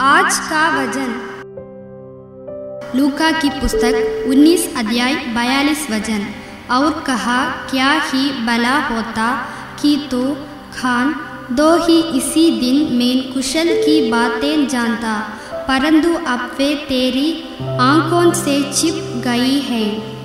आज का वज़न। लूका की पुस्तक 19 अध्याय 42 वज़न। और कहा, क्या ही भला होता कि तो खान दो ही इसी दिन में कुशल की बातें जानता, परंतु अब वे तेरी आँखों से छिप गई हैं।